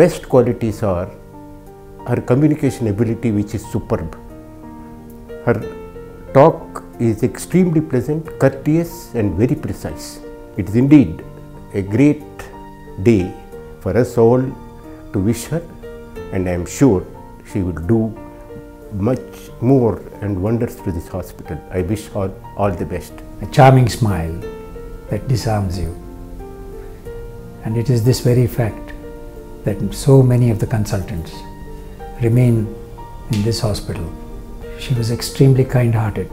best qualities are her communication ability, which is superb. Her talk is extremely pleasant, courteous, and very precise. It is indeed a great day for us all to wish her, and I am sure she will do much more and wonders to this hospital. I wish her all the best. a charming smile that disarms you. And it is this very fact that so many of the consultants remain in this hospital. She was extremely kind hearted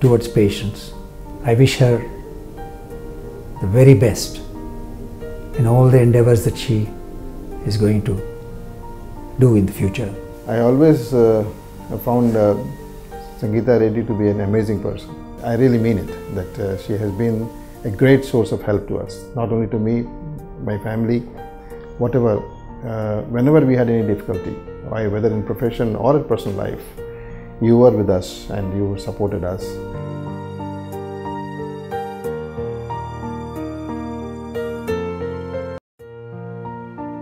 towards patients. I wish her the very best in all the endeavors that she is going to do in the future. I always uh, found uh, Sangita Reddy to be an amazing person. I really mean it, that uh, she has been a great source of help to us, not only to me, my family, whatever, uh, whenever we had any difficulty, whether in profession or in personal life, you were with us and you supported us.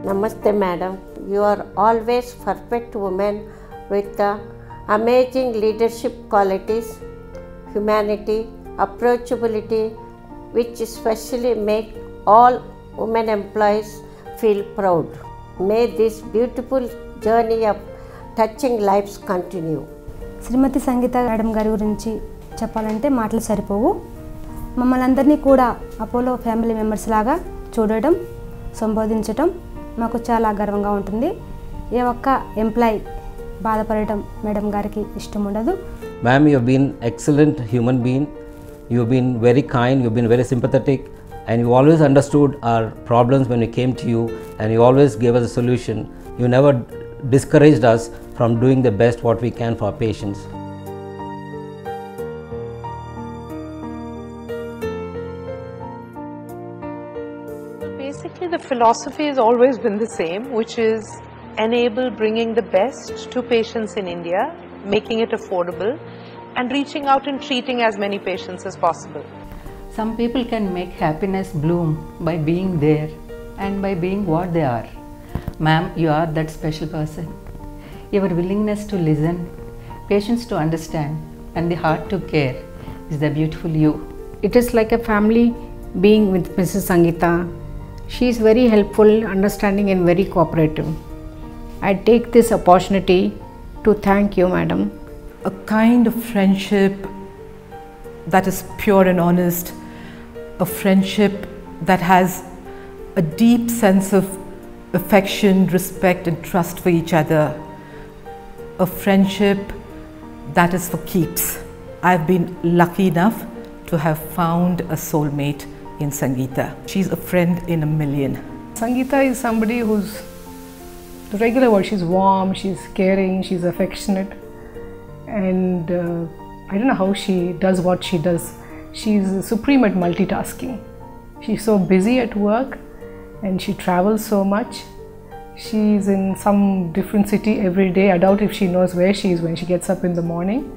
Namaste, madam. You are always perfect woman with the amazing leadership qualities, humanity, approachability, which especially make all women employees feel proud. May this beautiful journey of touching lives continue. శ్రీమతి Sangeetha madam గారి గురించి చెప్పాలంటే మాటలు సరిపోవు మమ్మల్ని అందరినీ కూడా Apollo family members లాగా చూడటం సంబోధించటం మాకు చాలా గర్వంగా ఉంటుంది ఏ ఒక్క ఎంప్లాయ్ బాధపడటం మేడం గారికి ఇష్టం ఉండదు Ma'am, you have been excellent human being. You have been very kind. You have been very sympathetic, and you always understood our problems when we came to you, and you always gave us a solution. You never discouraged us from doing the best what we can for our patients. Basically, the philosophy has always been the same, which is enable bringing the best to patients in India, making it affordable, and reaching out and treating as many patients as possible. Some people can make happiness bloom by being there and by being what they are. Ma'am, you are that special person. Your willingness to listen, patience to understand, and the heart to care is the beautiful you. It is like a family being with Mrs. Sangita. She is very helpful, understanding, and very cooperative. I take this opportunity to thank you, madam. a kind of friendship that is pure and honest, a friendship that has a deep sense of affection, respect, and trust for each other, a friendship that is for keeps. I've been lucky enough to have found a soulmate in Sangita. She's a friend in a million. Sangita is somebody who's the regular word. She's warm, she's caring, she's affectionate, and uh, I don't know how she does what she does. She's supreme at multitasking. She's so busy at work and she travels so much. She's in some different city every day. I doubt if she knows where she is when she gets up in the morning.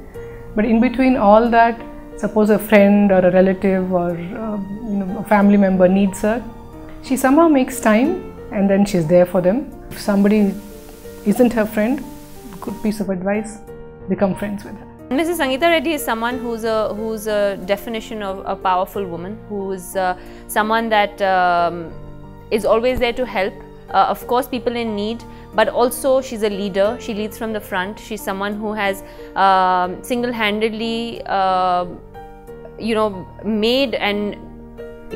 But in between all that, suppose a friend or a relative or uh, you know, a family member needs her, she somehow makes time and then she's there for them. If somebody isn't her friend, good piece of advice, become friends with her. Mrs. Sangita Reddy is someone who's a who's a definition of a powerful woman, who's uh, someone that um, is always there to help. Uh, of course, people in need, but also she's a leader. She leads from the front. She's someone who has um, single-handedly, uh, you know, made and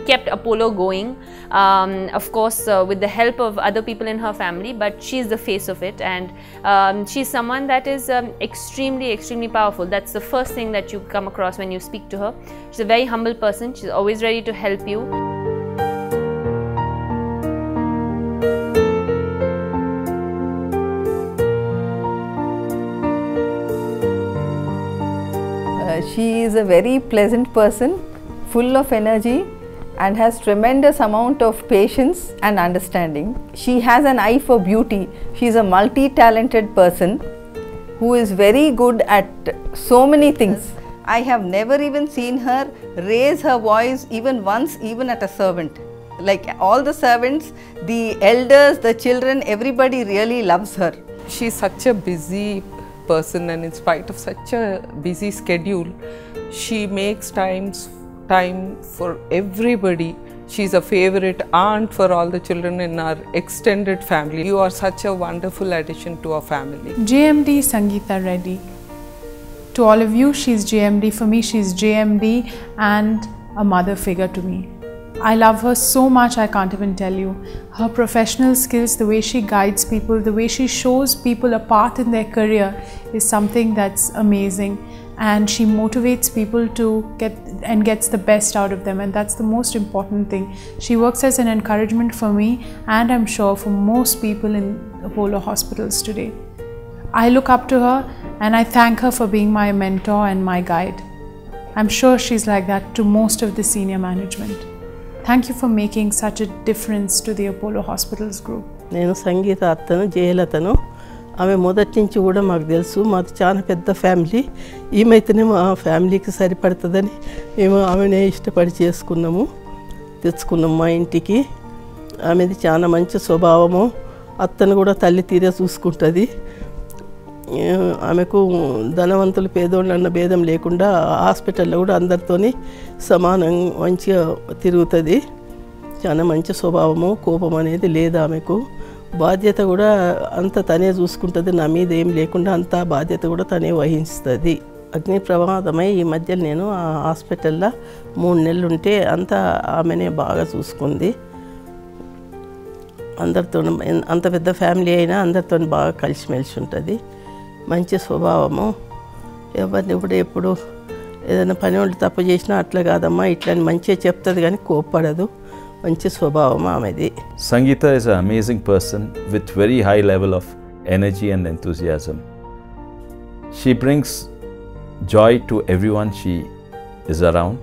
kept Apollo going. Um, of course, uh, with the help of other people in her family, but she's the face of it, and um, she's someone that is um, extremely, extremely powerful. That's the first thing that you come across when you speak to her. She's a very humble person. She's always ready to help you. Uh, she is a very pleasant person, full of energy and has tremendous amount of patience and understanding. She has an eye for beauty. She is a multi-talented person who is very good at so many things. I have never even seen her raise her voice even once even at a servant. Like all the servants, the elders, the children, everybody really loves her. She's such a busy person, and in spite of such a busy schedule, she makes times time for everybody. She's a favorite aunt for all the children in our extended family. You are such a wonderful addition to our family. JMD Sangita Reddy. To all of you, she's JMD. For me, she's JMD and a mother figure to me. I love her so much, I can't even tell you. Her professional skills, the way she guides people, the way she shows people a path in their career is something that's amazing. And she motivates people to get and gets the best out of them, and that's the most important thing. She works as an encouragement for me, and I'm sure for most people in Apollo hospitals today. I look up to her and I thank her for being my mentor and my guide. I'm sure she's like that to most of the senior management. Thank you for making such a difference to the Apollo hospitals group నేను సంగీత అత్తను జయలతను. ఆమె మొదటి నుంచి కూడా మాకు తెలుసు. మాది చాలా పెద్ద ఫ్యామిలీ. ఈమెతోనే మా ఫ్యామిలీకి సరిపడుతుందని మేము ఆమెనే ఇష్టపడి చేసుకున్నాము తెచ్చుకున్నాము మా ఇంటికి. ఆమెది చాలా మంచి స్వభావము. అత్తను కూడా తల్లి తీరే చూసుకుంటుంది. ఆమెకు ధనవంతులు పేదోళ్ళు అన్న భేదం లేకుండా హాస్పిటల్లో కూడా అందరితోని సమానం మంచిగా తిరుగుతుంది. చాలా మంచి స్వభావము కోపం అనేది లేదు ఆమెకు. బాధ్యత కూడా అంత తనే చూసుకుంటుంది నా మీద ఏం లేకుండా అంత బాధ్యత కూడా తనే వహిస్తుంది. అగ్ని ప్రమాదమై ఈ మధ్య నేను ఆ హాస్పిటల్లో మూడు నెలలు ఉంటే అంతా ఆమెనే బాగా చూసుకుంది. అందరితో అంత పెద్ద ఫ్యామిలీ అయినా అందరితో బాగా కలిసిమెలిసి ఉంటుంది. మంచి స్వభావము ఎవరిని కూడా ఎప్పుడు ఏదైనా పని వాళ్ళు తప్పు చేసినా అట్లా కాదమ్మా ఇట్లా అని మంచిగా చెప్తుంది కానీ కోప్పడదు మంచి స్వభావం ఆమెది Sangeeta is an amazing person with very high level of energy and enthusiasm. She brings joy to everyone she is around.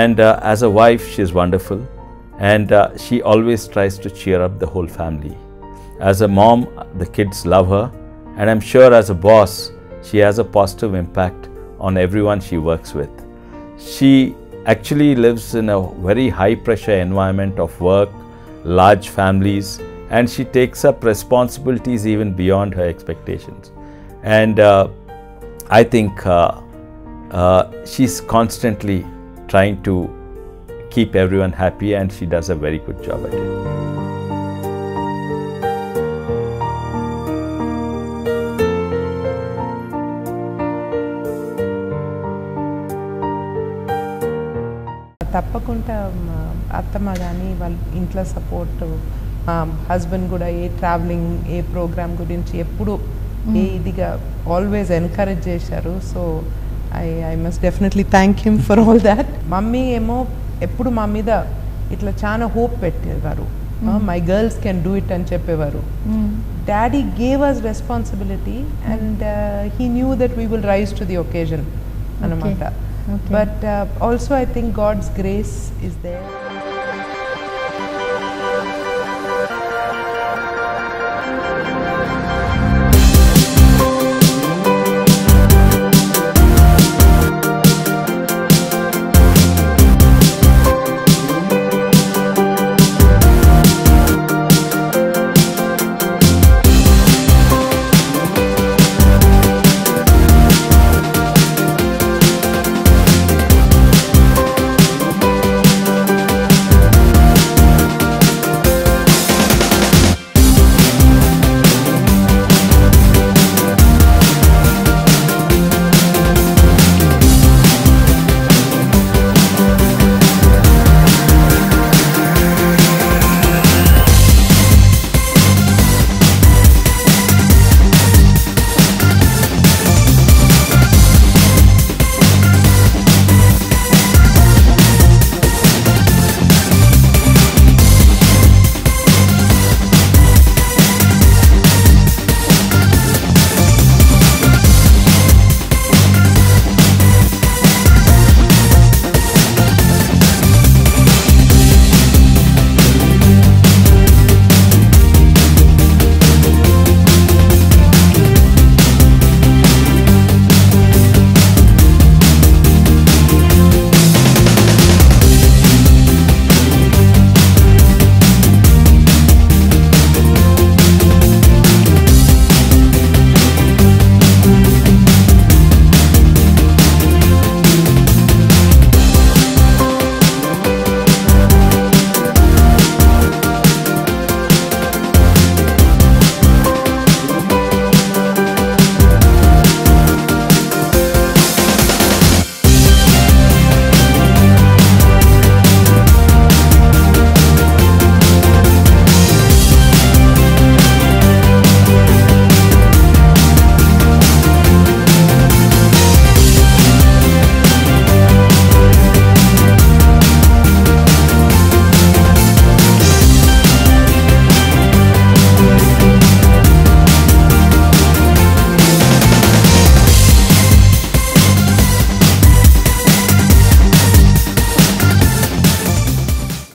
And uh, as a wife, she is wonderful. And uh, she always tries to cheer up the whole family. As a mom, the kids love her. And I'm sure as a boss, she has a positive impact on everyone she works with. She actually lives in a very high pressure environment of work, large families, and she takes up responsibilities even beyond her expectations. And uh, I think uh, uh, she's constantly trying to keep everyone happy, and she does a very good job at it. అత్తమ్మ కానీ వాళ్ళ ఇంట్లో support husband కూడా ఏ travelling ఏ program గురించి ఎప్పుడు ఏ ఇదిగా always encourage చేశారు. So I I must definitely thank him for all that mummy ఏమో ఎప్పుడు మా మీద ఇట్లా చాలా హోప్ పెట్టేవారు. My girls can do it అని చెప్పేవారు. Daddy gave us responsibility and he knew that we will rise to the occasion అనమాట. But also I think God's grace is there